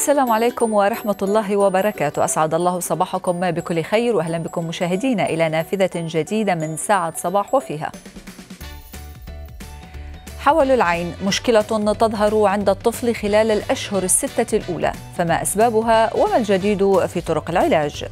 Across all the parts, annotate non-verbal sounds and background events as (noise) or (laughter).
السلام عليكم ورحمة الله وبركاته أسعد الله صباحكم بكل خير وأهلا بكم مشاهدينا إلى نافذة جديدة من ساعة صباح وفيها حول العين مشكلة تظهر عند الطفل خلال الأشهر الستة الأولى فما أسبابها وما الجديد في طرق العلاج؟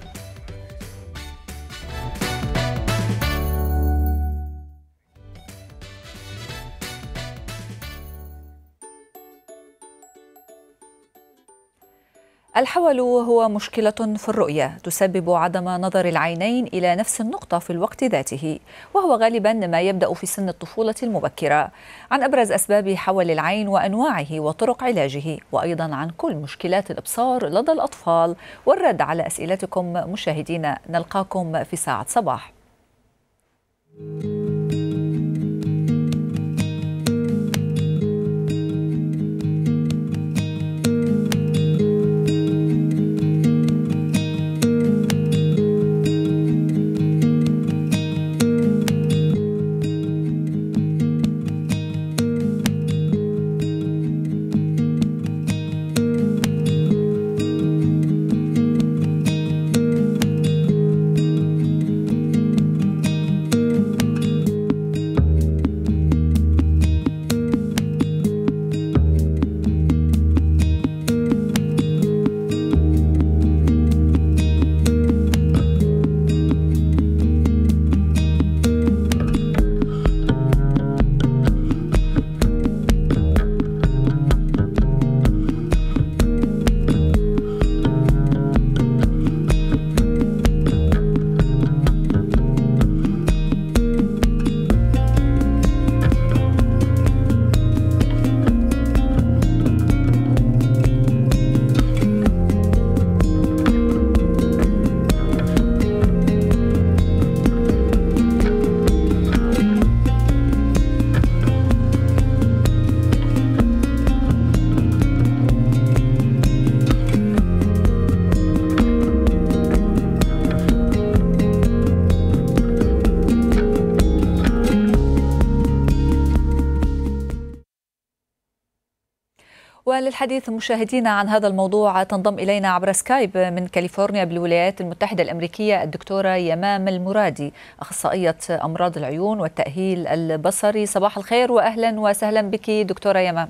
الحول هو مشكلة في الرؤية تسبب عدم نظر العينين إلى نفس النقطة في الوقت ذاته وهو غالبا ما يبدأ في سن الطفولة المبكرة. عن أبرز أسباب حول العين وأنواعه وطرق علاجه وأيضا عن كل مشكلات الإبصار لدى الأطفال. والرد على أسئلتكم مشاهدينا نلقاكم في ساعة صباح. وللحديث مشاهدينا عن هذا الموضوع تنضم إلينا عبر سكايب من كاليفورنيا بالولايات المتحدة الأمريكية الدكتورة يمام المرادي أخصائية أمراض العيون والتأهيل البصري. صباح الخير وأهلا وسهلا بك دكتورة يمام.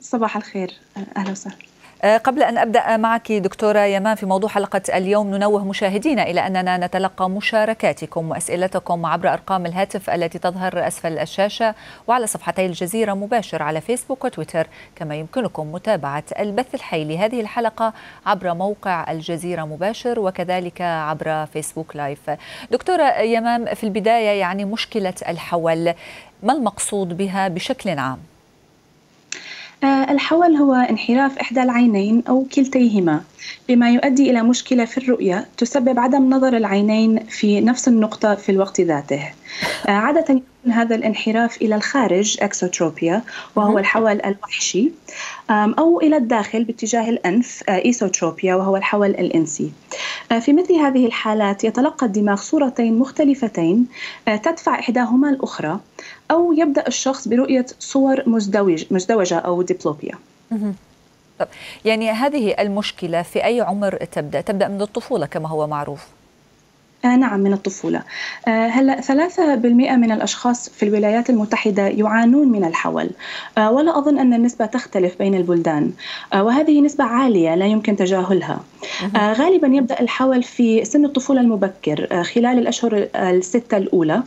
صباح الخير. أهلا وسهلا. قبل أن أبدأ معك دكتورة يمان في موضوع حلقة اليوم ننوه مشاهدينا إلى أننا نتلقى مشاركاتكم وأسئلتكم عبر أرقام الهاتف التي تظهر أسفل الشاشة وعلى صفحتي الجزيرة مباشر على فيسبوك وتويتر كما يمكنكم متابعة البث الحي لهذه الحلقة عبر موقع الجزيرة مباشر وكذلك عبر فيسبوك لايف دكتورة يمام في البداية يعني مشكلة الحول ما المقصود بها بشكل عام؟ الحول هو انحراف إحدى العينين أو كلتيهما بما يؤدي إلى مشكلة في الرؤية تسبب عدم نظر العينين في نفس النقطة في الوقت ذاته. عادة يكون هذا الانحراف إلى الخارج exotropia وهو الحول الوحشي أو إلى الداخل باتجاه الأنف esotropia وهو الحول الإنسي. في مثل هذه الحالات يتلقى الدماغ صورتين مختلفتين تدفع إحداهما الأخرى أو يبدأ الشخص برؤية صور مزدوج مزدوجة أو diplopia. طب يعني هذه المشكلة في أي عمر تبدأ؟ تبدأ من الطفولة كما هو معروف. آه نعم من الطفولة. آه هلأ 3% من الأشخاص في الولايات المتحدة يعانون من الحول. آه ولا أظن أن النسبة تختلف بين البلدان. وهذه نسبة عالية لا يمكن تجاهلها. غالبا يبدأ الحول في سن الطفولة المبكر خلال الأشهر الستة الأولى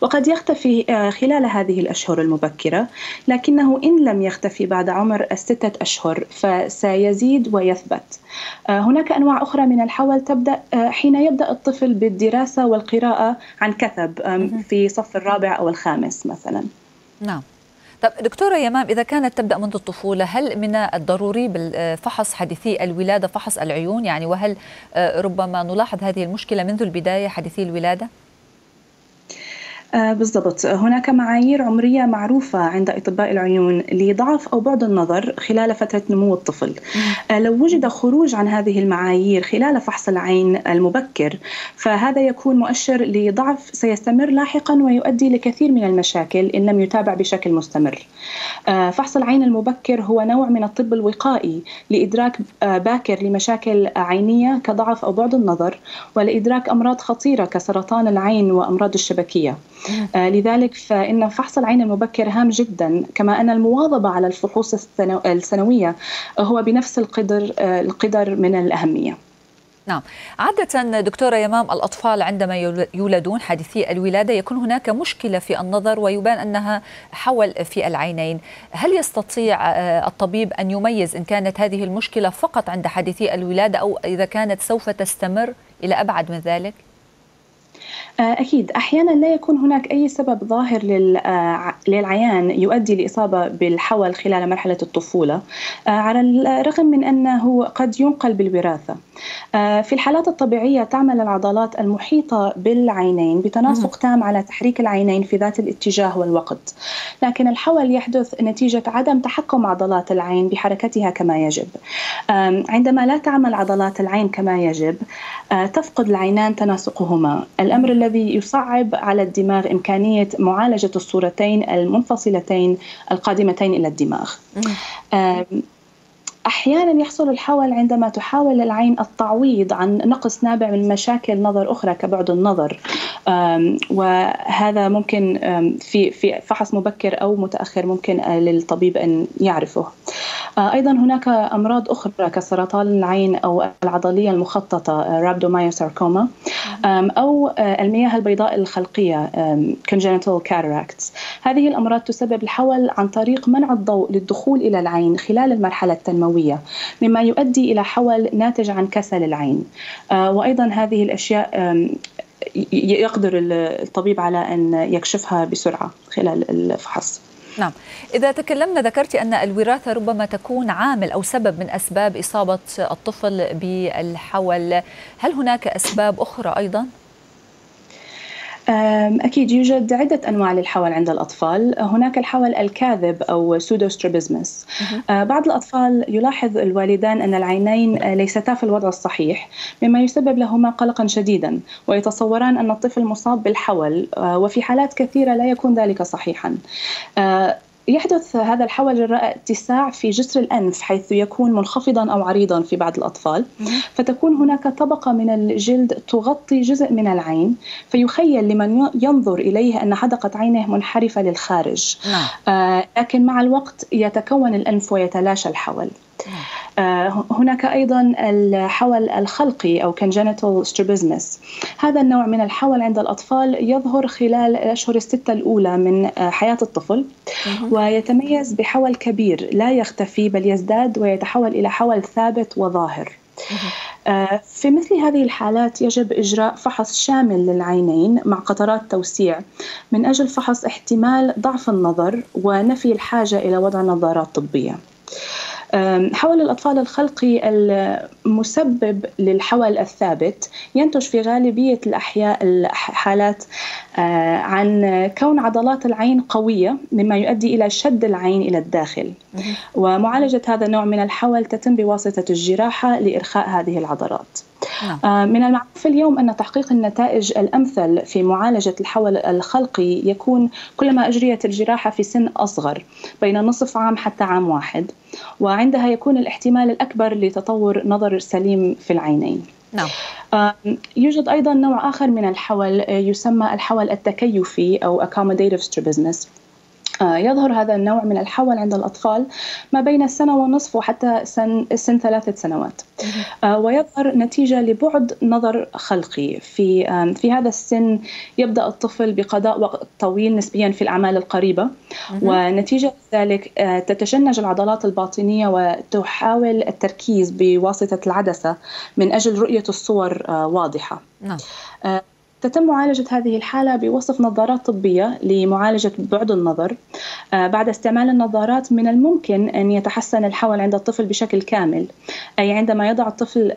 وقد يختفي خلال هذه الأشهر المبكرة. لكنه إن لم يختفي بعد عمر الستة أشهر فسيزيد ويثبت. هناك أنواع أخرى من الحول تبدأ حين يبدأ الطفل بالدراسة والقراءة عن كثب في صف الرابع أو الخامس مثلا. نعم. طب دكتورة يمام إذا كانت تبدأ منذ الطفولة هل من الضروري بالفحص حديثي الولادة فحص العيون؟ يعني وهل ربما نلاحظ هذه المشكلة منذ البداية حديثي الولادة؟ آه بالضبط. هناك معايير عمرية معروفة عند أطباء العيون لضعف أو بعد النظر خلال فترة نمو الطفل. آه لو وجد خروج عن هذه المعايير خلال فحص العين المبكر فهذا يكون مؤشر لضعف سيستمر لاحقا ويؤدي لكثير من المشاكل إن لم يتابع بشكل مستمر. آه فحص العين المبكر هو نوع من الطب الوقائي لإدراك باكر لمشاكل عينية كضعف أو بعد النظر ولإدراك أمراض خطيرة كسرطان العين وأمراض الشبكية. لذلك فإن فحص العين المبكر هام جدا كما أن المواظبة على الفحوص السنوية هو بنفس القدر آه القدر من الأهمية. نعم. عادة دكتورة يمام الأطفال عندما يولدون حادثي الولادة يكون هناك مشكلة في النظر ويبان أنها حول في العينين. هل يستطيع الطبيب أن يميز إن كانت هذه المشكلة فقط عند حادثي الولادة أو إذا كانت سوف تستمر إلى أبعد من ذلك؟ أكيد. أحيانا لا يكون هناك أي سبب ظاهر للعيان يؤدي لإصابة بالحول خلال مرحلة الطفولة على الرغم من أنه قد ينقل بالوراثة. في الحالات الطبيعية تعمل العضلات المحيطة بالعينين بتناسق تام على تحريك العينين في ذات الاتجاه والوقت. لكن الحول يحدث نتيجة عدم تحكم عضلات العين بحركتها كما يجب. عندما لا تعمل عضلات العين كما يجب تفقد العينان تناسقهما. الأمر الذي يصعب على الدماغ إمكانية معالجة الصورتين المنفصلتين القادمتين إلى الدماغ. أحيانا يحصل الحول عندما تحاول العين التعويض عن نقص نابع من مشاكل نظر أخرى كبعد النظر. وهذا ممكن في في فحص مبكر أو متأخر ممكن للطبيب أن يعرفه. أيضا هناك أمراض أخرى كسرطان العين أو العضلية المخططة رابدومايوساركوما أو المياه البيضاء الخلقية congenital cataracts. هذه الأمراض تسبب الحول عن طريق منع الضوء للدخول إلى العين خلال المرحلة التنموية. الدموية مما يؤدي إلى حول ناتج عن كسل العين. وأيضا هذه الأشياء يقدر الطبيب على أن يكشفها بسرعة خلال الفحص. نعم. إذا تكلمنا ذكرت أن الوراثة ربما تكون عامل أو سبب من أسباب إصابة الطفل بالحول. هل هناك أسباب أخرى أيضاً؟ أكيد يوجد عدة أنواع للحول عند الأطفال. هناك الحول الكاذب أو سودوستروبيزمس بعض الأطفال يلاحظ الوالدان أن العينين ليستا في الوضع الصحيح مما يسبب لهما قلقا شديدا ويتصوران أن الطفل مصاب بالحول وفي حالات كثيرة لا يكون ذلك صحيحا. يحدث هذا الحول جراء اتساع في جسر الأنف حيث يكون منخفضا أو عريضا في بعض الأطفال. فتكون هناك طبقة من الجلد تغطي جزء من العين. فيخيل لمن ينظر إليه أن حدقة عينه منحرفة للخارج. آه لكن مع الوقت يتكون الأنف ويتلاشى الحول. هناك أيضا الحول الخلقي أو congenital strabismus. هذا النوع من الحول عند الأطفال يظهر خلال الاشهر الستة الأولى من حياة الطفل ويتميز بحول كبير لا يختفي بل يزداد ويتحول إلى حول ثابت وظاهر. آه في مثل هذه الحالات يجب إجراء فحص شامل للعينين مع قطرات توسيع. من أجل فحص احتمال ضعف النظر ونفي الحاجة إلى وضع نظارات طبية. حول الأطفال الخلقي المسبب للحول الثابت ينتج في غالبية الأحياء الحالات عن كون عضلات العين قوية مما يؤدي إلى شد العين إلى الداخل. ومعالجة هذا النوع من الحول تتم بواسطة الجراحة لإرخاء هذه العضلات. من المعروف اليوم أن تحقيق النتائج الأمثل في معالجة الحول الخلقي يكون كلما أجريت الجراحة في سن أصغر بين نصف عام حتى عام واحد. وعندها يكون الاحتمال الأكبر لتطور نظر سليم في العينين. نعم. يوجد أيضا نوع آخر من الحول يسمى الحول التكيفي أو accommodative strabismus. يظهر هذا النوع من الحول عند الأطفال ما بين السنة ونصف وحتى سن, سن ثلاثة سنوات. ويظهر نتيجة لبعد نظر خلقي. في في هذا السن يبدأ الطفل بقضاء وقت طويل نسبيا في الأعمال القريبة. ونتيجة ذلك تتشنج العضلات الباطنية وتحاول التركيز بواسطة العدسة من أجل رؤية الصور واضحة. نعم. تتم معالجة هذه الحالة بوصف نظارات طبية لمعالجة بعد النظر بعد استعمال النظارات من الممكن أن يتحسن الحول عند الطفل بشكل كامل. أي عندما يضع الطفل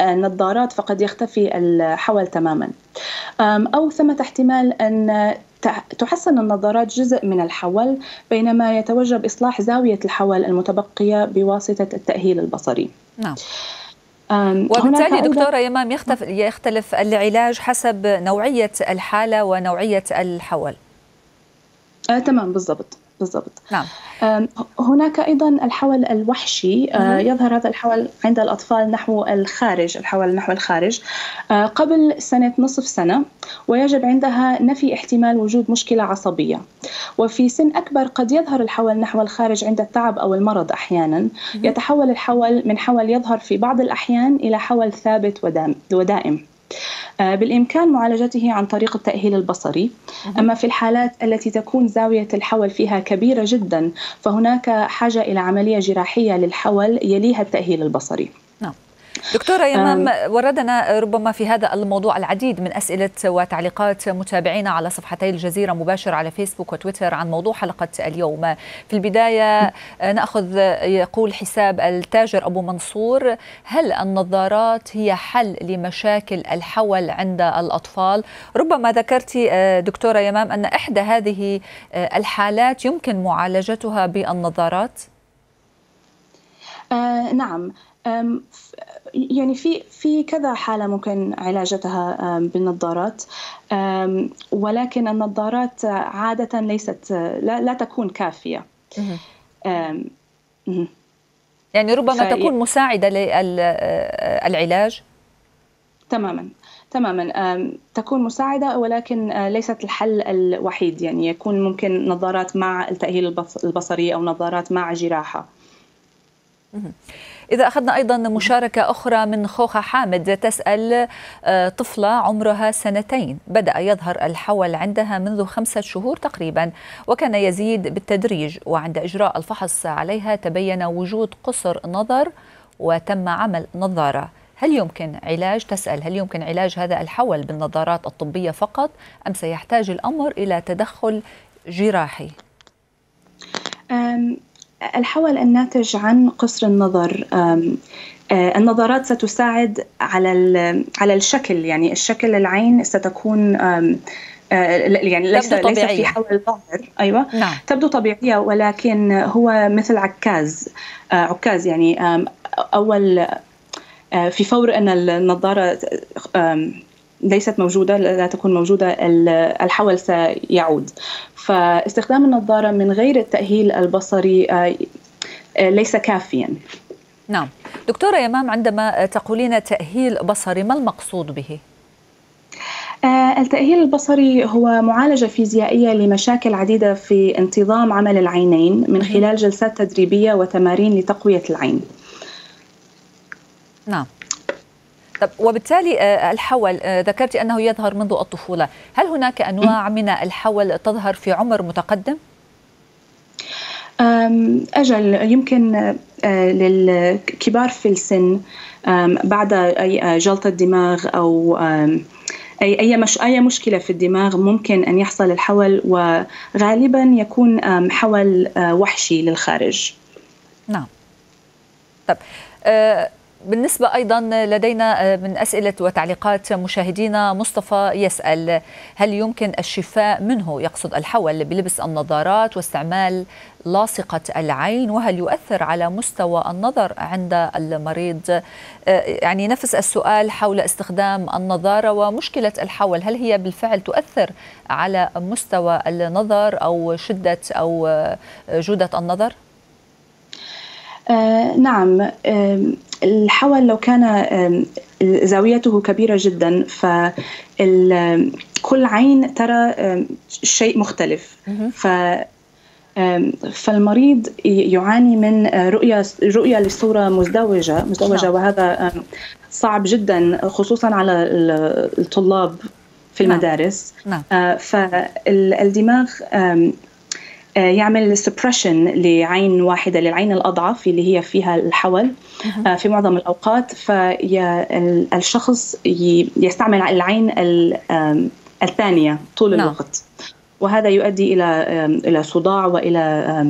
النظارات فقد يختفي الحول تماما. أو ثمة احتمال أن تحسن النظارات جزء من الحول بينما يتوجب إصلاح زاوية الحول المتبقية بواسطة التأهيل البصري. نعم. وبالتالي دكتورة يمام يختلف, يختلف العلاج حسب نوعية الحالة ونوعية الحول آه، تمام بالضبط. بالضبط. نعم. هناك أيضا الحول الوحشي آه، يظهر هذا الحول عند الأطفال نحو الخارج الحول نحو الخارج آه، قبل سنة نصف سنة ويجب عندها نفي احتمال وجود مشكلة عصبية. وفي سن أكبر قد يظهر الحول نحو الخارج عند التعب أو المرض أحيانا. يتحول الحول من حول يظهر في بعض الأحيان إلى حول ثابت ودائم. بالإمكان معالجته عن طريق التأهيل البصري أما في الحالات التي تكون زاوية الحول فيها كبيرة جدا فهناك حاجة إلى عملية جراحية للحول يليها التأهيل البصري. دكتورة يمام وردنا ربما في هذا الموضوع العديد من أسئلة وتعليقات متابعينا على صفحتي الجزيرة مباشر على فيسبوك وتويتر عن موضوع حلقة اليوم. في البداية نأخذ يقول حساب التاجر أبو منصور هل النظارات هي حل لمشاكل الحول عند الأطفال؟ ربما ذكرت دكتورة يمام أن إحدى هذه الحالات يمكن معالجتها بالنظارات؟ آه نعم. يعني في في كذا حالة ممكن علاجتها بالنظارات. ولكن النظارات عادة ليست لا, لا تكون كافية. يعني ربما تكون مساعدة للعلاج تماما تماما. تكون مساعدة ولكن ليست الحل الوحيد. يعني يكون ممكن نظارات مع التأهيل البصري أو نظارات مع جراحة. إذا أخذنا أيضا مشاركة أخرى من خوخة حامد تسأل آه، طفلة عمرها سنتين. بدأ يظهر الحول عندها منذ خمسة شهور تقريبا وكان يزيد بالتدريج وعند إجراء الفحص عليها تبين وجود قصر نظر وتم عمل نظارة. هل يمكن علاج؟ تسأل هل يمكن علاج هذا الحول بالنظارات الطبية فقط أم سيحتاج الأمر إلى تدخل جراحي؟ الحول الناتج عن قصر النظر آه، النظارات ستساعد على على الشكل يعني الشكل العين ستكون آه، يعني ليس ليس في حول ظاهر أيوه. نعم. تبدو طبيعية ولكن هو مثل عكاز آه، عكاز يعني أول في فور أن النظارة ليست موجودة لا تكون موجودة الحول سيعود فاستخدام النظارة من غير التأهيل البصري آه، آه، ليس كافيا نعم دكتورة يمام عندما تقولين تأهيل بصري ما المقصود به؟ آه، التأهيل البصري هو معالجة فيزيائية لمشاكل عديدة في انتظام عمل العينين من خلال جلسات تدريبية وتمارين لتقوية العين. نعم. طب وبالتالي آه، الحول آه، ذكرت أنه يظهر منذ الطفولة، هل هناك أنواع من الحول تظهر في عمر متقدم؟ أجل يمكن آه، للكبار في السن بعد أي جلطة دماغ أو أي أي مش أي مشكلة في الدماغ ممكن أن يحصل الحول وغالبا يكون حول وحشي للخارج. نعم. طب بالنسبة أيضا لدينا آه، من أسئلة وتعليقات مشاهدينا مصطفى يسأل هل يمكن الشفاء منه يقصد الحول بلبس النظارات واستعمال لاصقة العين وهل يؤثر على مستوى النظر عند المريض آه، يعني نفس السؤال حول استخدام النظارة ومشكلة الحول هل هي بالفعل تؤثر على مستوى النظر أو شدة أو آه، جودة النظر؟ آه نعم آه الحول لو كان آه زاويته كبيرة جدا فكل عين ترى شيء مختلف ف فالمريض يعاني من رؤية رؤية للصورة مزدوجة مزدوجة نعم. وهذا صعب جدا خصوصا على الطلاب في نعم. المدارس نعم. فالدماغ يعمل سبريشن لعين واحدة للعين الأضعف اللي هي فيها الحول آه، في معظم الأوقات. فالشخص يستعمل العين الثانية طول نعم. الوقت. وهذا يؤدي إلى إلى صداع وإلى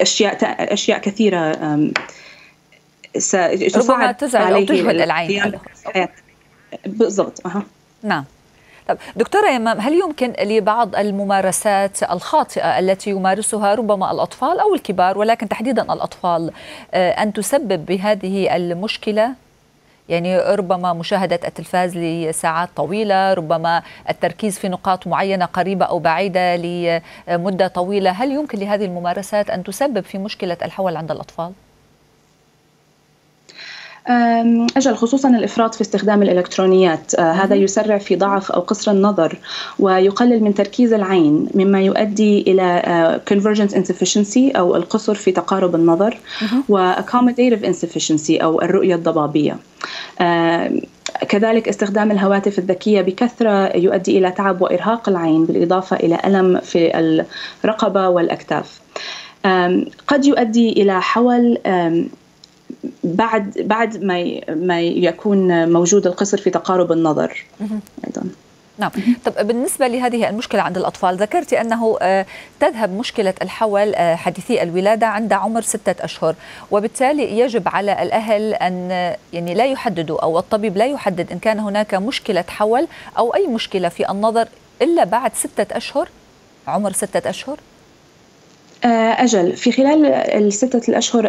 أشياء أشياء كثيرة ربما تزعل أو تجهد العين. بالضبط. أه. نعم. طب دكتورة يمام هل يمكن لبعض الممارسات الخاطئة التي يمارسها ربما الأطفال أو الكبار ولكن تحديدا الأطفال أن تسبب بهذه المشكلة يعني ربما مشاهدة التلفاز لساعات طويلة ربما التركيز في نقاط معينة قريبة أو بعيدة لمدة طويلة هل يمكن لهذه الممارسات أن تسبب في مشكلة الحول عند الأطفال؟ أجل خصوصا الإفراط في استخدام الإلكترونيات. آه، هذا يسرع في ضعف أو قصر النظر ويقلل من تركيز العين مما يؤدي إلى آه، convergence insufficiency أو القصر في تقارب النظر و accommodative insufficiency أو الرؤية الضبابية. كذلك استخدام الهواتف الذكية بكثرة يؤدي إلى تعب وإرهاق العين بالإضافة إلى ألم في الرقبة والأكتاف. قد يؤدي إلى حول بعد بعد ما ما يكون موجود القصر في تقارب النظر. أيضا. نعم. طب بالنسبة لهذه المشكلة عند الأطفال ذكرت أنه آه، تذهب مشكلة الحول آه، حديثي الولادة عند عمر ستة أشهر وبالتالي يجب على الأهل أن يعني لا يحددوا أو الطبيب لا يحدد إن كان هناك مشكلة حول أو أي مشكلة في النظر إلا بعد ستة أشهر عمر ستة أشهر آه، أجل. في خلال الستة الأشهر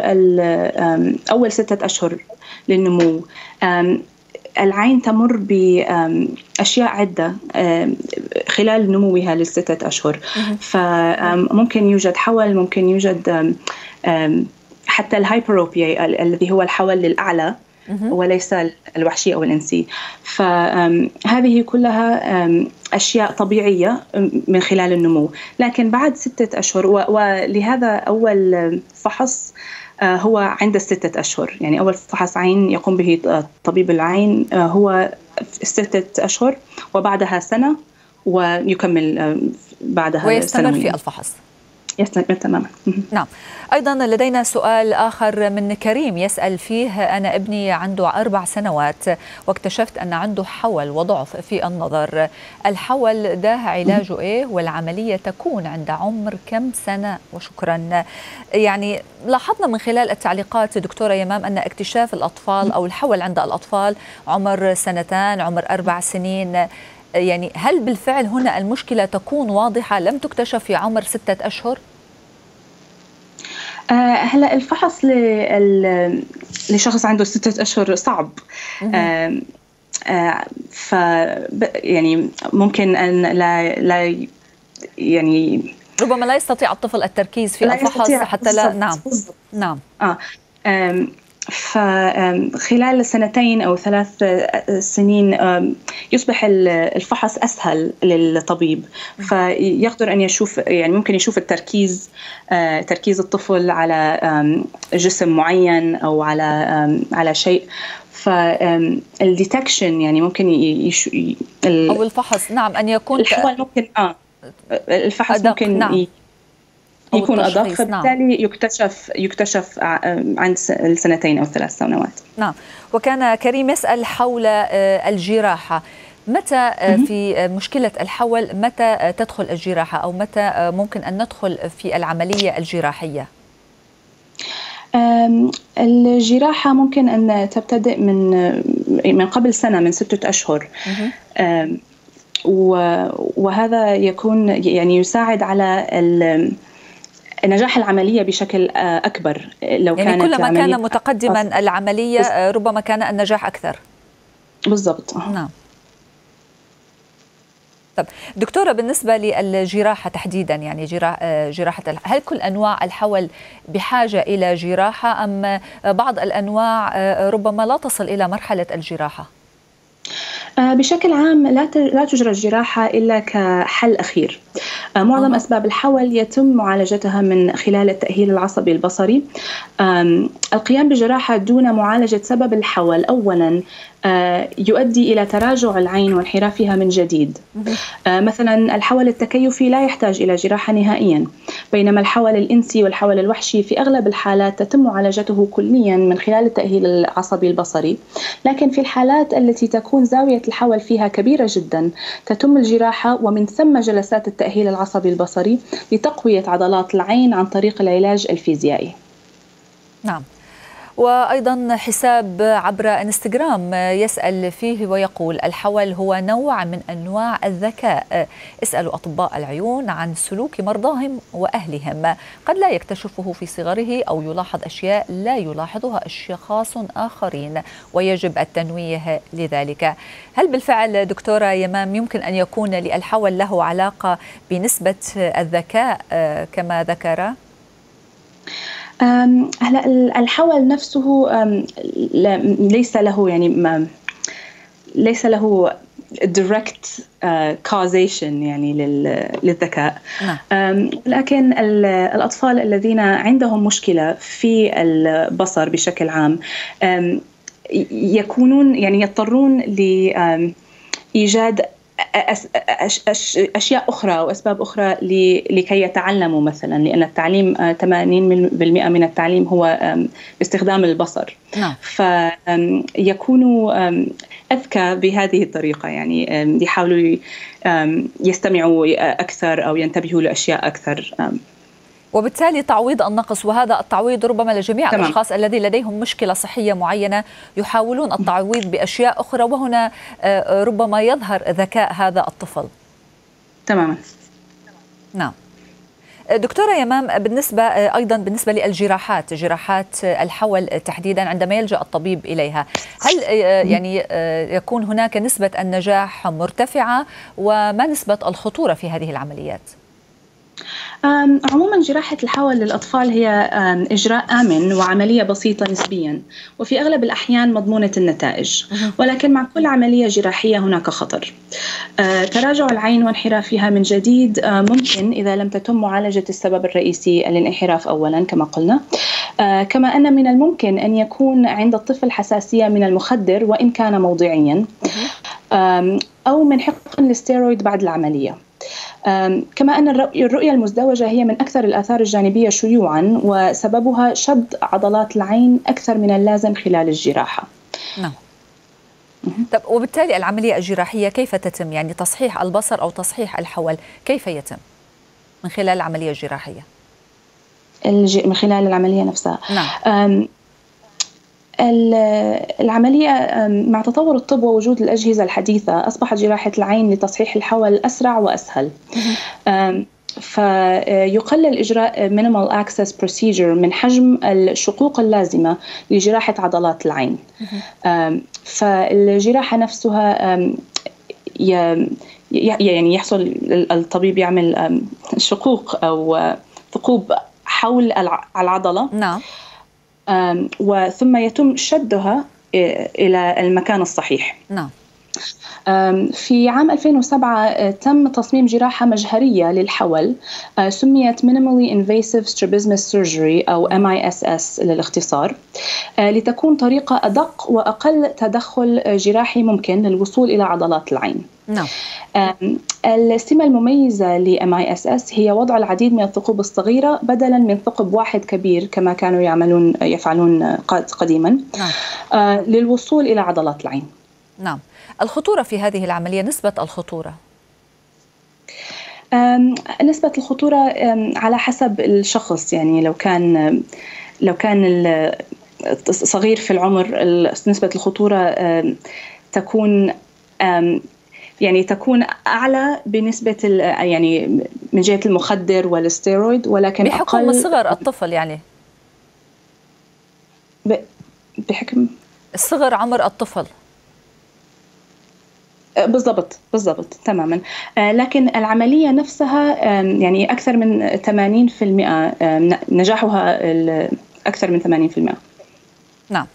أول ستة أشهر للنمو العين تمر بأشياء عدة خلال نموها للستة أشهر. فممكن يوجد حول ممكن يوجد حتى الهايبروبيا الذي هو الحول للأعلى وليس الوحشي أو الإنسي. فهذه كلها أشياء طبيعية من خلال النمو. لكن بعد ستة أشهر ولهذا أول فحص آه، هو عند الستة أشهر. يعني أول فحص عين يقوم به طبيب العين آه، هو ستة أشهر وبعدها سنة ويكمل بعدها ويستمر في الفحص. تماما. نعم. أيضا لدينا سؤال آخر من كريم يسأل فيه أنا ابني عنده أربع سنوات واكتشفت أن عنده حول وضعف في النظر. الحول ده علاجه إيه؟ والعملية تكون عند عمر كم سنة؟ وشكرا. يعني لاحظنا من خلال التعليقات دكتورة يمام أن اكتشاف الأطفال أو الحول عند الأطفال عمر سنتان عمر أربع سنين. يعني هل بالفعل هنا المشكلة تكون واضحة؟ لم تكتشف في عمر ستة أشهر؟ آه، هلا الفحص لشخص عنده ستة أشهر صعب. آه آه ف يعني ممكن أن لا لا يعني ربما لا يستطيع الطفل التركيز في الفحص حتى لا نعم. نعم. آه فخلال سنتين أو ثلاث سنين يصبح الفحص أسهل للطبيب. فيقدر أن يشوف يعني ممكن يشوف التركيز آه، تركيز الطفل على جسم معين أو على على شيء. فالديتكشن يعني ممكن يش... أو الفحص نعم أن يكون الحوال ممكن آه الفحص ممكن نعم. يكون نعم. فبالتالي نعم. يكتشف يكتشف عند السنتين أو ثلاث سنوات. نعم. وكان كريم يسأل حول آه، الجراحة. متى آه، في مشكلة الحول متى تدخل الجراحة أو متى آه، ممكن أن ندخل في العملية الجراحية؟ الجراحة ممكن أن تبتدئ من من قبل سنة من ستة أشهر. وهذا يكون يعني يساعد على نجاح العملية بشكل آه، أكبر لو يعني كانت كلما كان متقدما أصف. العملية آه، ربما كان النجاح أكثر بالضبط نعم طب دكتورة بالنسبة للجراحة تحديدا يعني آه، جراحة هل كل أنواع الحول بحاجة إلى جراحة أم بعض الأنواع ربما لا تصل إلى مرحلة الجراحة؟ آه، بشكل عام لا لا تجرى الجراحة إلا كحل أخير. آه، معظم أسباب الحول يتم معالجتها من خلال التأهيل العصبي البصري. القيام بجراحة دون معالجة سبب الحول أولا آه، يؤدي إلى تراجع العين وانحرافها من جديد. آه، مثلا الحول التكيفي لا يحتاج إلى جراحة نهائيا بينما الحول الإنسي والحول الوحشي في أغلب الحالات تتم معالجته كليا من خلال التأهيل العصبي البصري. لكن في الحالات التي تكون زاوية الحول فيها كبيرة جدا تتم الجراحة ومن ثم جلسات التأهيل العصبي البصري لتقوية عضلات العين عن طريق العلاج الفيزيائي. نعم. وأيضا حساب عبر إنستغرام يسأل فيه ويقول الحول هو نوع من أنواع الذكاء. اسألوا أطباء العيون عن سلوك مرضاهم وأهلهم. قد لا يكتشفه في صغره أو يلاحظ أشياء لا يلاحظها أشخاص آخرين ويجب التنويه لذلك. هل بالفعل دكتورة يمام يمكن أن يكون للحول له علاقة بنسبة الذكاء كما ذكر؟ هلا الحول نفسه ليس له يعني ما ليس له direct uh, causation يعني للذكاء نعم. لكن الأطفال الذين عندهم مشكلة في البصر بشكل عام يكونون يعني يضطرون لإيجاد أشياء أخرى واسباب أخرى لكي يتعلموا مثلا لأن التعليم 80% آه، من التعليم هو باستخدام البصر نعم. فيكونوا أذكى بهذه الطريقة يعني يحاولوا يستمعوا أكثر أو ينتبهوا لأشياء أكثر وبالتالي تعويض النقص وهذا التعويض ربما لجميع تمام. الأشخاص الذين لديهم مشكلة صحية معينة يحاولون التعويض بأشياء أخرى وهنا آه، ربما يظهر ذكاء هذا الطفل. تماما. نعم. دكتورة يمام بالنسبة آه، أيضا بالنسبة للجراحات جراحات الحول تحديدا عندما يلجأ الطبيب إليها هل آه، يعني يكون هناك نسبة النجاح مرتفعة؟ وما نسبة الخطورة في هذه العمليات؟ عموما جراحة الحول للأطفال هي إجراء آمن وعملية بسيطة نسبيا وفي أغلب الأحيان مضمونة النتائج. ولكن مع كل عملية جراحية هناك خطر. أه، تراجع العين وانحرافها من جديد أه، ممكن إذا لم تتم معالجة السبب الرئيسي الانحراف أولا كما قلنا. أه، كما أن من الممكن أن يكون عند الطفل حساسية من المخدر وإن كان موضعيا. أو من حقن الستيرويد بعد العملية. كما أن الرؤية المزدوجة هي من أكثر الآثار الجانبية شيوعا وسببها شد عضلات العين أكثر من اللازم خلال الجراحة نعم طب وبالتالي العملية الجراحية كيف تتم؟ يعني تصحيح البصر أو تصحيح الحول كيف يتم من خلال العملية الجراحية؟ من خلال العملية نفسها نعم. العملية مع تطور الطب ووجود الأجهزة الحديثة أصبحت جراحة العين لتصحيح الحول أسرع وأسهل. فيقلل إجراء minimal access procedure من حجم الشقوق اللازمة لجراحة عضلات العين. فالجراحة نفسها يعني يحصل الطبيب يعمل شقوق أو ثقوب حول العضلة. نعم. وثم يتم شدها إلى المكان الصحيح. نعم. في عام 2007 آه، تم تصميم جراحة مجهرية للحول آه، سميت Minimally Invasive Strabismus Surgery أو MISS للاختصار لتكون طريقة أدق وأقل تدخل جراحي ممكن للوصول إلى عضلات العين. نعم. السمة المميزة ل MISS هي وضع العديد من الثقوب الصغيرة بدلا من ثقب واحد كبير كما كانوا يعملون يفعلون قديما نعم. للوصول إلى عضلات العين. نعم. الخطورة في هذه العملية نسبة الخطورة. نسبة الخطورة على حسب الشخص. يعني لو كان لو كان صغير في العمر نسبة الخطورة تكون يعني تكون أعلى بنسبة يعني من جهة المخدر والستيرويد ولكن بحكم أقل صغر الطفل يعني. بحكم؟ صغر عمر الطفل. بالضبط بالضبط تماما. أه، لكن العملية نفسها يعني أكثر من 80% نجاحها أكثر من 80% نعم.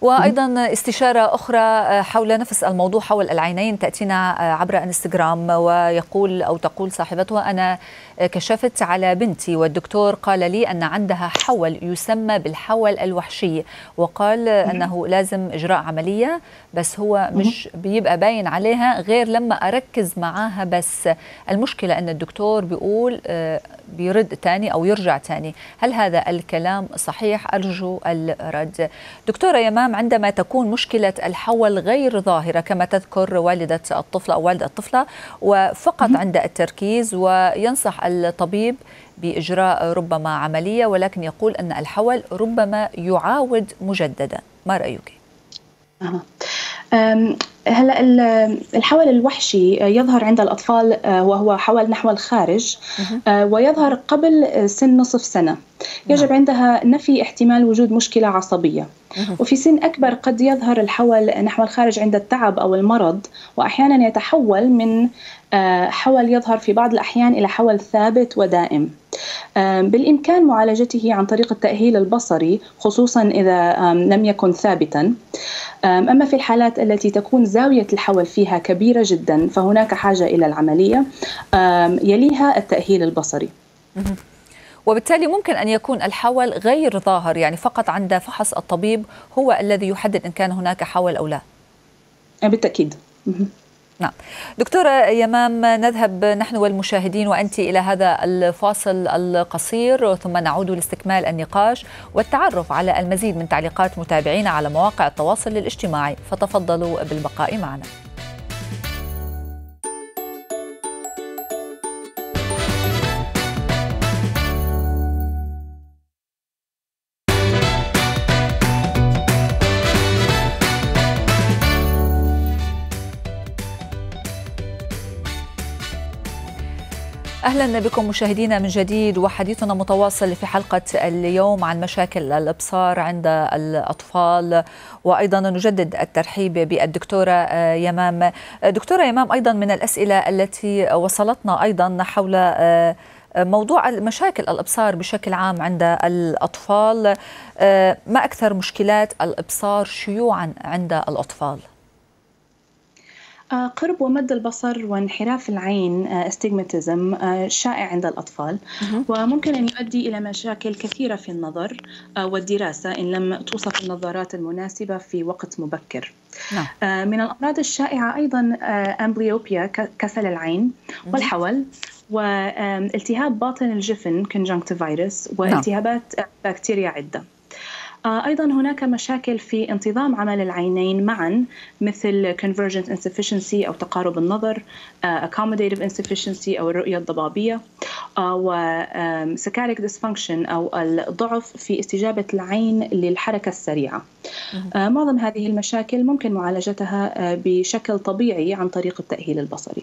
وأيضا استشارة أخرى آه، حول نفس الموضوع حول العينين تأتينا آه، عبر إنستغرام ويقول أو تقول صاحبتها أنا كشفت على بنتي والدكتور قال لي أن عندها حول يسمى بالحول الوحشي وقال أنه لازم إجراء عملية بس هو مش بيبقى باين عليها غير لما أركز معاها بس. المشكلة أن الدكتور بيقول آه، بيرد تاني أو يرجع تاني. هل هذا الكلام صحيح؟ أرجو الرد. دكتورة يمام يمام عندما تكون مشكلة الحول غير ظاهرة كما تذكر والدة الطفلة أو والد الطفلة وفقط عند التركيز وينصح الطبيب بإجراء ربما عملية ولكن يقول أن الحول ربما يعاود مجددا. ما رأيك؟ هلا الحول الوحشي يظهر عند الأطفال آه، وهو حول نحو الخارج آه، ويظهر قبل سن نصف سنة. يجب نعم. عندها نفي احتمال وجود مشكلة عصبية. وفي سن أكبر قد يظهر الحول نحو الخارج عند التعب أو المرض وأحيانا يتحول من آه، حول يظهر في بعض الأحيان إلى حول ثابت ودائم. بالإمكان معالجته عن طريق التأهيل البصري خصوصا إذا لم يكن ثابتا. أما في الحالات التي تكون زاوية الحول فيها كبيرة جدا فهناك حاجة إلى العملية يليها التأهيل البصري. وبالتالي ممكن أن يكون الحول غير ظاهر يعني فقط عند فحص الطبيب هو الذي يحدد إن كان هناك حول أو لا. بالتأكيد. نعم. دكتورة يمام نذهب نحن والمشاهدين وأنت إلى هذا الفاصل القصير ثم نعود لاستكمال النقاش والتعرف على المزيد من تعليقات متابعينا على مواقع التواصل الاجتماعي. فتفضلوا بالبقاء معنا. أهلا بكم مشاهدينا من جديد وحديثنا متواصل في حلقة اليوم عن مشاكل الإبصار عند الأطفال. وأيضا نجدد الترحيب بالدكتورة آه، يمام. دكتورة يمام أيضا من الأسئلة التي وصلتنا أيضا حول آه، موضوع مشاكل الإبصار بشكل عام عند الأطفال. آه، ما أكثر مشكلات الإبصار شيوعا عند الأطفال؟ قرب ومد البصر وانحراف العين استجماتيزم آه، شائع عند الأطفال. وممكن أن يؤدي إلى مشاكل كثيرة في النظر آه، والدراسة إن لم توصف النظارات المناسبة في وقت مبكر. نعم. من الأمراض الشائعة أيضا أمبليوبيا كسل العين والحول والتهاب باطن الجفن conjunctivitis نعم. والتهابات بكتيريا عدة. آه، أيضا هناك مشاكل في انتظام عمل العينين معا مثل convergent insufficiency أو تقارب النظر آه، accommodative insufficiency أو الرؤية الضبابية آه، و saccadic dysfunction أو الضعف في استجابة العين للحركة السريعة. معظم هذه المشاكل ممكن معالجتها بشكل طبيعي عن طريق التأهيل البصري.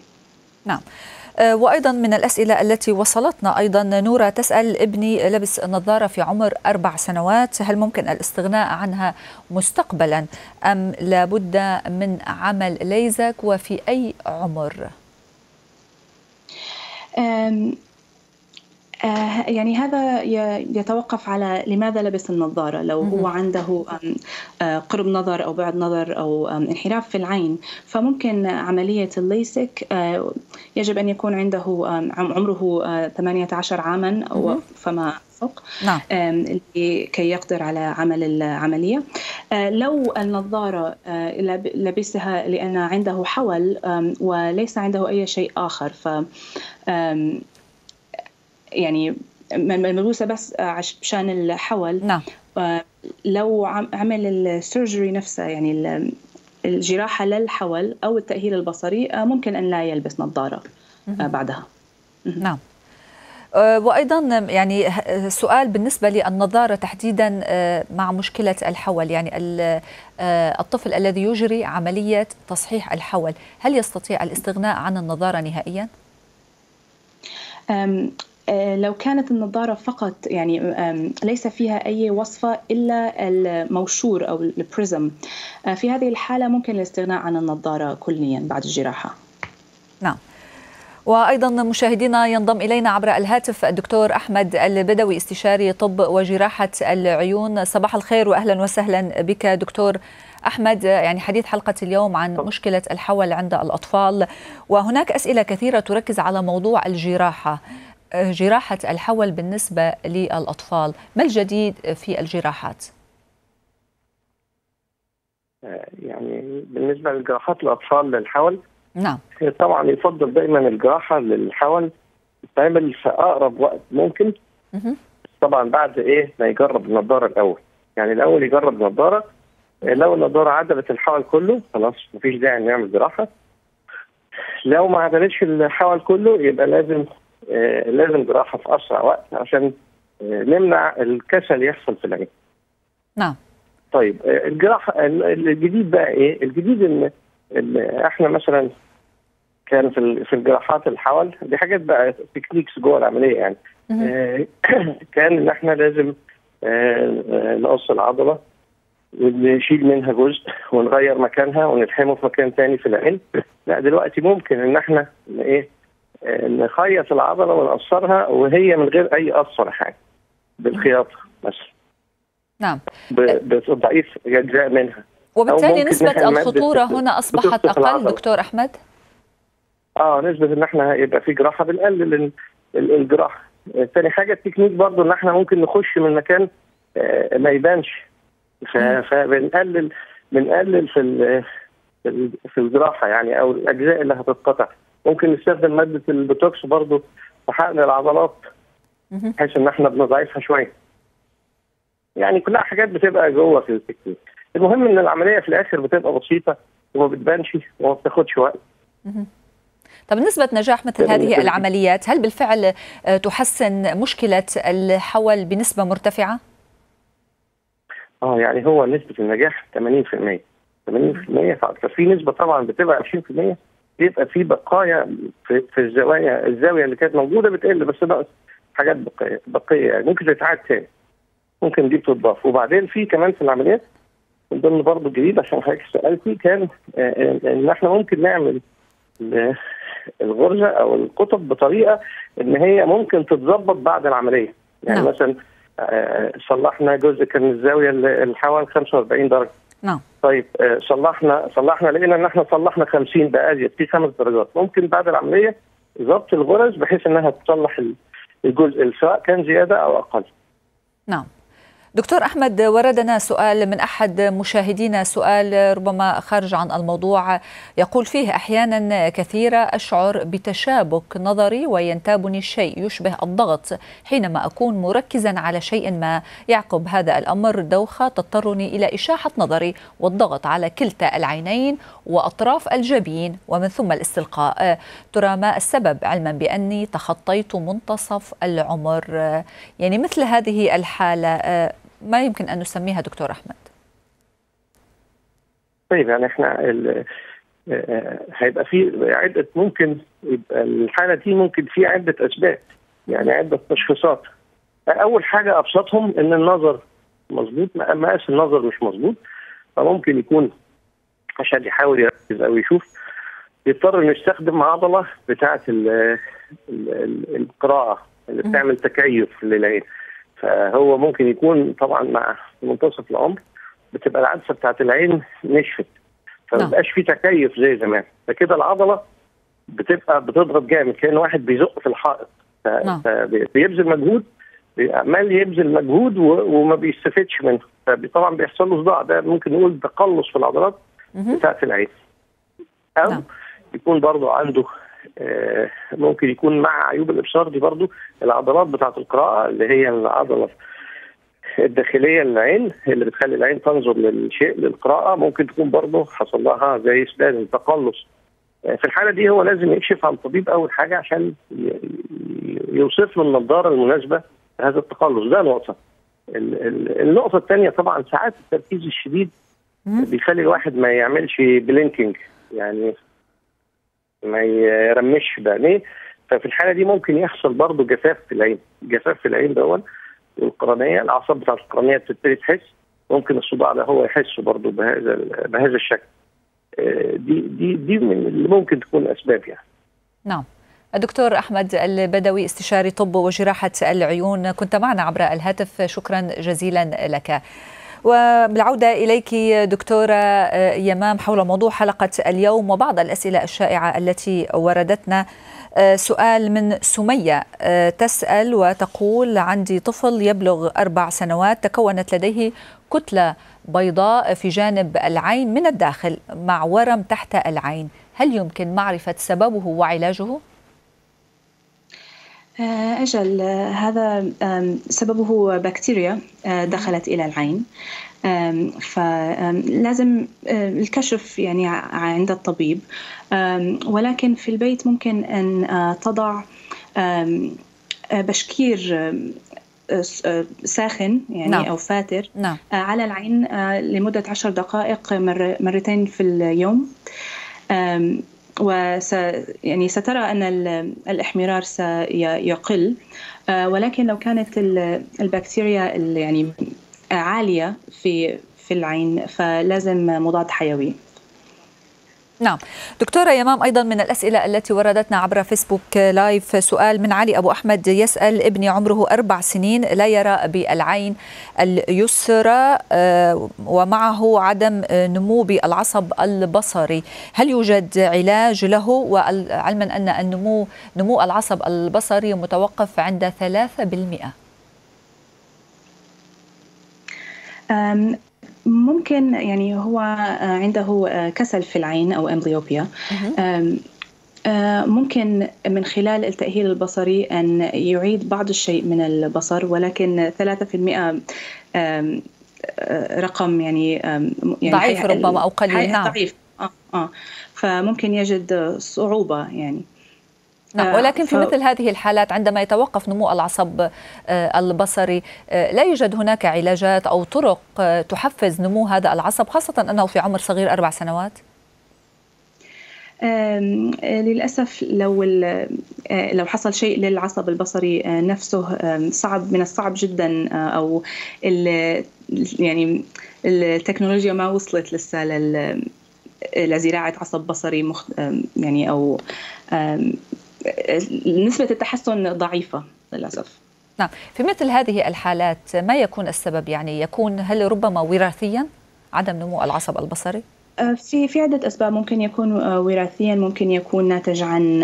نعم. آه، وأيضا من الأسئلة التي وصلتنا أيضا نورة تسأل ابني لبس نظارة في عمر أربع سنوات هل ممكن الاستغناء عنها مستقبلا أم لابد من عمل ليزك وفي أي عمر؟ آه، يعني هذا يتوقف على لماذا لبس النظارة؟ لو هو عنده آه، قرب نظر أو بعد نظر أو انحراف في العين فممكن عملية الليسك آه، يجب أن يكون عنده عمره 18 عاما فما فوق نعم. كي يقدر على عمل العملية. لو النظارة لبسها لأن عنده حول وليس عنده أي شيء آخر ف يعني ملبوسه بس عشان الحول. نعم. لو عمل السيرجري نفسها يعني الجراحة للحول أو التأهيل البصري آه، ممكن أن لا يلبس نظارة آه، بعدها. نعم. آه، وأيضا يعني سؤال بالنسبة للنظارة تحديدا مع مشكلة الحول. يعني الطفل الذي يجري عملية تصحيح الحول هل يستطيع الاستغناء عن النظارة نهائيا؟ آه، لو كانت النظارة فقط يعني ليس فيها أي وصفة إلا الموشور أو البريزم. آه، في هذه الحالة ممكن الاستغناء عن النظارة كليا بعد الجراحة. نعم. وأيضا مشاهدينا ينضم إلينا عبر الهاتف الدكتور أحمد البدوي استشاري طب وجراحة العيون. صباح الخير واهلا وسهلا بك دكتور أحمد. يعني حديث حلقة اليوم عن مشكلة الحول عند الأطفال. وهناك أسئلة كثيرة تركز على موضوع الجراحة. جراحة الحول بالنسبة للأطفال. ما الجديد في الجراحات؟ يعني بالنسبة لجراحات الأطفال للحول نعم. طبعا يفضل دائما الجراحة للحول تعمل في أقرب وقت ممكن. طبعا بعد إيه؟ ما يجرب النظارة الأول. يعني الأول يجرب نظارة لو النضارة عدلت الحول كله خلاص مفيش داعي نعمل جراحة. لو ما عدلتش الحول كله يبقى لازم آه لازم جراحة في أسرع وقت عشان آه نمنع الكسل يحصل في العين. نعم. طيب آه الجراحة الجديد بقى إيه؟ الجديد إن, إحنا مثلا كان في في الجراحات الحول دي حاجات بقى تكنيكس جوه العملية يعني آه (clears throat) كان إن إحنا لازم آه نقص العضلة ونشيل منها جزء ونغير مكانها ونلحمه في مكان تاني في العين لا دلوقتي ممكن إن إحنا إيه نخيط العضلة ونقصرها وهي من غير أي قص ولا حاجة. بالخياطة مثلا نعم. بتضعيف أجزاء منها. وبالتالي نسبة الخطورة هنا أصبحت أقل العضلة. دكتور أحمد؟ آه نسبة إن إحنا يبقى في جراحة بنقلل الجراحه ثاني حاجة التكنيك برضو إن إحنا ممكن نخش من مكان آه ما يبانش. فبنقلل بنقلل في في الجراحة يعني أو الأجزاء اللي هتتقطع. ممكن نستخدم مادة البوتوكس برضو في حقن العضلات بحيث إن إحنا بنضعفها شوية. يعني كلها حاجات بتبقى جوه في التكنيك. المهم إن العملية في الآخر بتبقى بسيطة وما بتبانش وما بتاخدش وقت. طب نسبة نجاح مثل هذه العمليات هل بالفعل تحسن مشكلة الحول بنسبة مرتفعة؟ آه يعني هو نسبة النجاح 80% 80% فأكثر في نسبة طبعا بتبقى 20% بيبقى في بقايا في, في الزوايا الزاوية اللي كانت موجودة بتقل بس ناقص حاجات بقية بقية. يعني ممكن تتعاد تاني. ممكن دي بتضاف وبعدين في كمان في العمليات من ضمن برضه الجديد عشان حضرتك سألتي كان إن إحنا ممكن نعمل الغرزة أو القطب بطريقة إن هي ممكن تتظبط بعد العملية. يعني نعم. مثلا آه صلحنا جزء كان الزاوية الحوال 45 درجة. نعم. طيب آه صلحنا صلحنا لقينا إن إحنا صلحنا 50 بقى ازيد في خمس درجات. ممكن بعد العملية ضبط الغرز بحيث إنها تصلح الجزء سواء كان زيادة أو أقل. نعم. دكتور أحمد وردنا سؤال من أحد مشاهدينا سؤال ربما خارج عن الموضوع. يقول فيه أحيانا كثيره أشعر بتشابك نظري وينتابني الشيء يشبه الضغط حينما أكون مركزا على شيء ما. يعقب هذا الأمر دوخه تضطرني إلى إشاحة نظري والضغط على كلتا العينين وأطراف الجبين ومن ثم الاستلقاء. ترى ما السبب علما بأني تخطيت منتصف العمر؟ يعني مثل هذه الحالة ما يمكن أن نسميها دكتور أحمد؟ طيب يعني إحنا هيبقى في عدة ممكن يبقى الحالة دي ممكن في عدة أسباب يعني عدة تشخيصات. أول حاجة أبسطهم إن النظر مظبوط مقاس النظر مش مظبوط فممكن يكون عشان يحاول يركز أو يشوف يضطر إنه يستخدم عضلة بتاعة القراءة اللي بتعمل تكيف للعين. فهو ممكن يكون طبعا مع منتصف العمر بتبقى العدسة بتاعت العين نشفت فما بقاش في تكيف زي زمان. فكده العضلة بتبقى بتضغط جامد كأن واحد بيزق في الحائط. فبيبذل مجهود عمال يبذل مجهود وما بيستفدش منه. فطبعا بيحصل له صداع ده ممكن نقول تقلص في العضلات بتاعت العين. أو نعم. يكون برضه عنده ممكن يكون مع عيوب الابصار دي برضو العضلات بتاعة القراءة اللي هي العضلة الداخلية للعين اللي بتخلي العين تنظر للشيء للقراءة ممكن تكون برضه حصل لها زي سداد تقلص آه في الحالة دي هو لازم يكشف عن طبيب أول حاجة عشان يوصف له النظارة المناسبة لهذا التقلص. ده نقطة. النقطة الثانية طبعا ساعات التركيز الشديد بيخلي الواحد ما يعملش بلينكينج يعني ما يرمش بعينيه ففي الحالة دي ممكن يحصل برضه جفاف في العين. جفاف في العين دون القرنية الأعصاب بتاعت القرنية بتبتدي تحس. ممكن الصداع ده هو يحسه برضه بهذا بهذا الشكل. دي دي دي من اللي ممكن تكون أسباب يعني. نعم. الدكتور أحمد البدوي استشاري طب وجراحة العيون كنت معنا عبر الهاتف. شكرا جزيلا لك. وبالعودة إليك دكتورة يمام حول موضوع حلقة اليوم وبعض الأسئلة الشائعة التي وردتنا سؤال من سمية تسأل وتقول عندي طفل يبلغ أربع سنوات تكونت لديه كتلة بيضاء في جانب العين من الداخل مع ورم تحت العين هل يمكن معرفة سببه وعلاجه؟ أجل هذا سببه بكتيريا دخلت إلى العين فلازم الكشف يعني عند الطبيب ولكن في البيت ممكن أن تضع بشكير ساخن يعني نعم. أو فاتر نعم. على العين لمدة عشر دقائق مرتين في اليوم وس يعني سترى أن الإحمرار سيقل ولكن لو كانت البكتيريا يعني عالية في في العين فلازم مضاد حيوي. نعم. دكتورة يمام أيضا من الأسئلة التي وردتنا عبر فيسبوك لايف سؤال من علي أبو أحمد. يسأل ابني عمره أربع سنين لا يرى بالعين اليسرى ومعه عدم نمو بالعصب البصري. هل يوجد علاج له؟ وعلما أن النمو نمو العصب البصري متوقف عند 3% ممكن يعني هو عنده كسل في العين أو أمبليوبيا. ممكن من خلال التأهيل البصري أن يعيد بعض الشيء من البصر ولكن 3% رقم يعني, يعني ضعيف ربما أو قليل. نعم. ضعيف. آه آه. فممكن يجد صعوبة يعني. نعم آه، ولكن في مثل هذه الحالات عندما يتوقف نمو العصب آه، البصري آه، لا يوجد هناك علاجات أو طرق تحفز نمو هذا العصب خاصة أنه في عمر صغير أربع سنوات؟ للأسف لو لو حصل شيء للعصب البصري نفسه صعب من الصعب جدا أو يعني التكنولوجيا ما وصلت لسه لزراعة عصب بصري مخ يعني أو نسبة التحسن ضعيفة للأسف. نعم. في مثل هذه الحالات ما يكون السبب؟ يعني يكون هل ربما وراثيا عدم نمو العصب البصري؟ آه، في في عدة أسباب. ممكن يكون آه، وراثيا ممكن يكون ناتج عن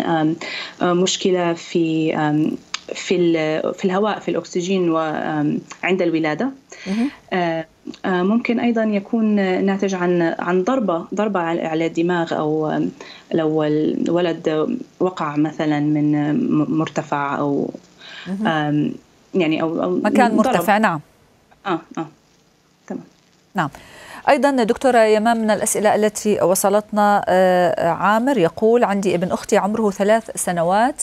آه، مشكلة في في في الهواء في الأكسجين وعند الولادة. ممكن أيضا يكون ناتج عن عن ضربة ضربة على الدماغ أو لو الولد وقع مثلا من مرتفع أو يعني أو, أو مكان مرتفع نعم. آه آه تمام. نعم. أيضا دكتورة يمام من الأسئلة التي وصلتنا آه، عامر يقول عندي ابن أختي عمره ثلاث سنوات.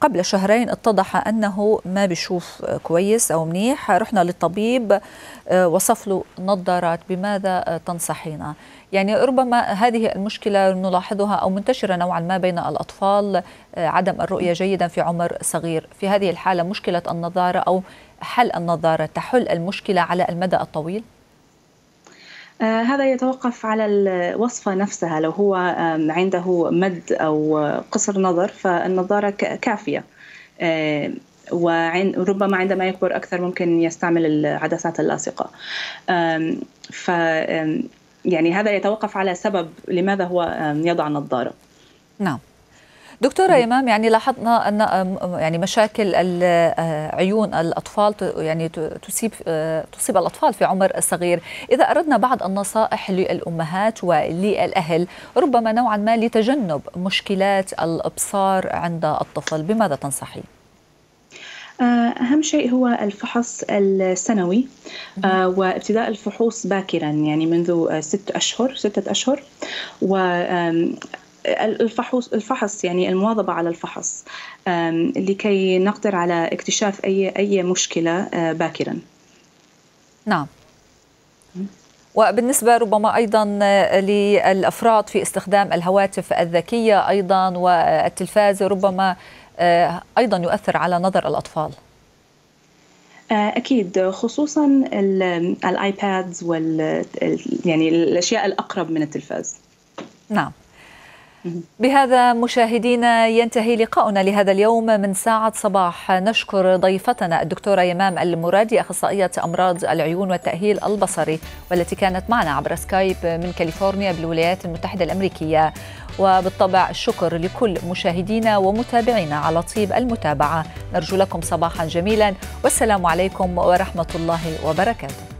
قبل شهرين اتضح أنه ما بيشوف كويس أو منيح. رحنا للطبيب آه، وصف له نظارات. بماذا تنصحينا؟ يعني ربما هذه المشكلة نلاحظها أو منتشرة نوعا ما بين الأطفال آه، عدم الرؤية جيدا في عمر صغير. في هذه الحالة مشكلة النظارة أو حل النظارة تحل المشكلة على المدى الطويل؟ آه هذا يتوقف على الوصفة نفسها. لو هو عنده مد أو قصر نظر فالنظارة كافية. آه وربما عندما يكبر أكثر ممكن يستعمل العدسات اللاصقة. ف يعني هذا يتوقف على سبب لماذا هو يضع نظارة. نعم. دكتورة إمام يعني لاحظنا أن يعني مشاكل آه، عيون الأطفال يعني تصيب آه، تصيب الأطفال في عمر صغير. إذا أردنا بعض النصائح للأمهات وللأهل ربما نوعا ما لتجنب مشكلات الإبصار عند الطفل بماذا تنصحين؟ آه، أهم شيء هو الفحص السنوي وابتداء الفحوص باكرا يعني منذ ست أشهر ستة أشهر و الفحص الفحص يعني المواظبة على الفحص لكي نقدر على اكتشاف أي أي مشكلة آه، باكرا. نعم. وبالنسبة ربما أيضا آه، للأفراد في استخدام الهواتف الذكية أيضا والتلفاز ربما آه، أيضا يؤثر على نظر الأطفال. أكيد خصوصا الآيبادز وال يعني الأشياء الأقرب من التلفاز. نعم. بهذا مشاهدينا ينتهي لقاؤنا لهذا اليوم من ساعة صباح. نشكر ضيفتنا الدكتورة يمام المرادي أخصائية أمراض العيون والتأهيل البصري والتي كانت معنا عبر سكايب من كاليفورنيا بالولايات المتحدة الأمريكية. وبالطبع الشكر لكل مشاهدينا ومتابعينا على طيب المتابعة. نرجو لكم صباحا جميلا. والسلام عليكم ورحمة الله وبركاته.